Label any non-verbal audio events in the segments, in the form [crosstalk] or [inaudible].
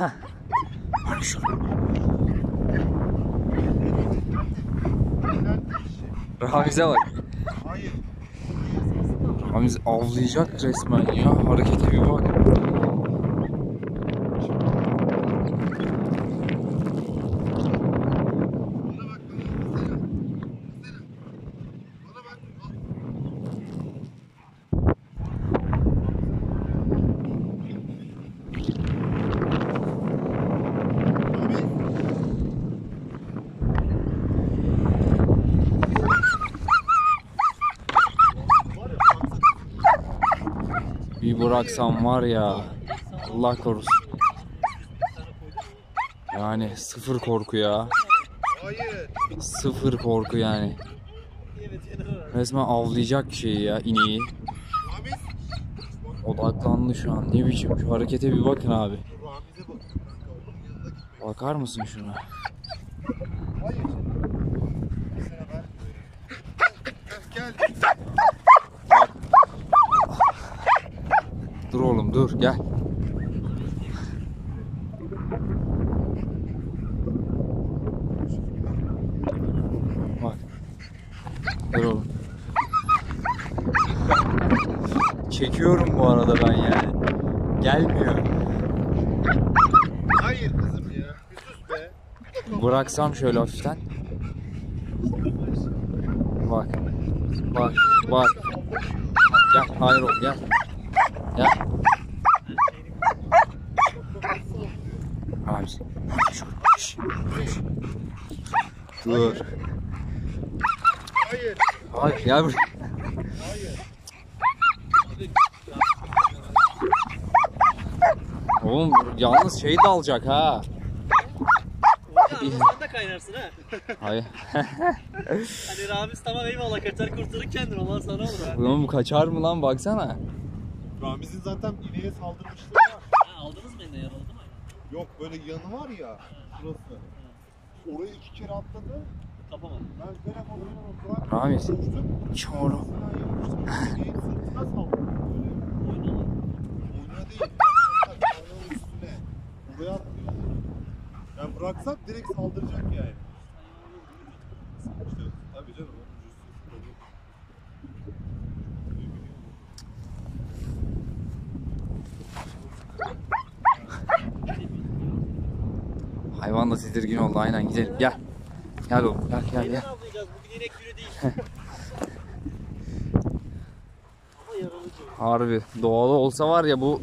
Bak şu. Ramiz'e bak. Hayır. Ramiz avlayacak resmen ya. Harekete bir bak. Bana bak bana. Baksana. Baksana. Bana bak. Al. Abi. Var ya, baksana. Bıraksam var ya. Allah korusun. Yani sıfır korku ya. Sıfır korku yani. Resmen avlayacak şeyi ya ineği. Odaklandı şu an. Ne biçim şu harekete bir bakın abi. Bakar mısın şuna? Hayır. Mesela ben Gel. Dur gel. Bak. Dur oğlum. Çekiyorum bu arada ben yani. Gelmiyor. Hayır kızım ya. Bir sus be. Bıraksam şöyle hafiften. Bak. Bak. Bak. Gel. Hayır oğlum gel. Gel. Dur. Hayır. Hayır gel buraya. Hayır. Oğlum yalnız şey de alacak ha. Orada sen de kaynarsın ha. Hayır. Hani Ramiz tamam eyvallah kaçar kurtarır kendini ondan sonra olur ha. Oğlum kaçar mı lan baksana. Ramiz'in zaten ineğe saldırmışlığı var. ha aldınız mı eline yaralı değil mi? Yok böyle yanı var ya. Şurası. Oraya iki kere atladı. Kapamadım. Ben telefonu bırak. Ramiz. Koştum. Çoğru. Sana yapmıştım. İneğin sırtına [laughs] saldırdı böyle. Oynadı. Oyuna değil. Ayağının üstüne. Buraya atlıyor. Yani bıraksak direkt saldıracak yani. İşte tabii canım. Hayvan da tedirgin oldu aynen gidelim gel. Gel oğlum gel gel gel. Bugün inek günü değil. [laughs] Harbi doğalı olsa var ya bu.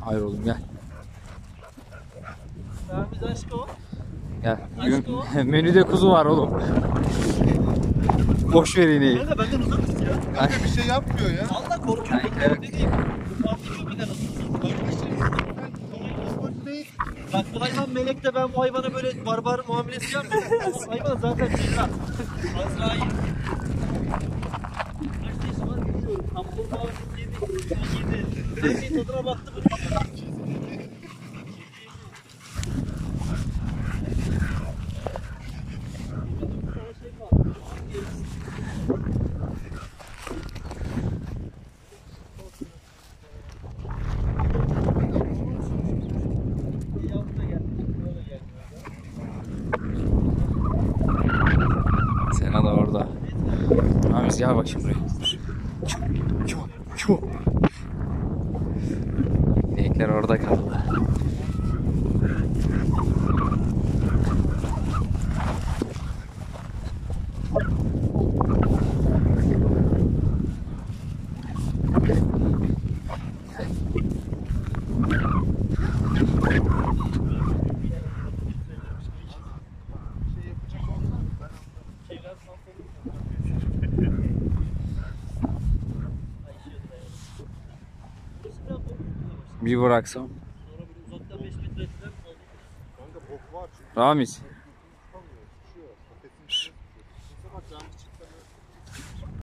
Hayır oğlum gel. Ramiz aşk o. Gel. Aşk Bugün [laughs] menüde kuzu var oğlum. Boş ver ineği. Benden uzak tut ya. Kanka bir şey yapmıyor ya. Valla korkuyorum. Ne diyeyim? Korkuyorum bir de nasıl Bak bu hayvan melek de ben bu hayvana böyle barbar muamelesi yapmıyorum. [laughs] Bu hayvan zaten cellat. Azrail. Kaç yaşı var bilmiyorum. Kaplumbağa yedi. yedi. Her şeyin tadına baktı mı? Ramiz gel bak şimdi buraya. Çu, çu. İnekler orada kaldı. Var çünkü. Ramiz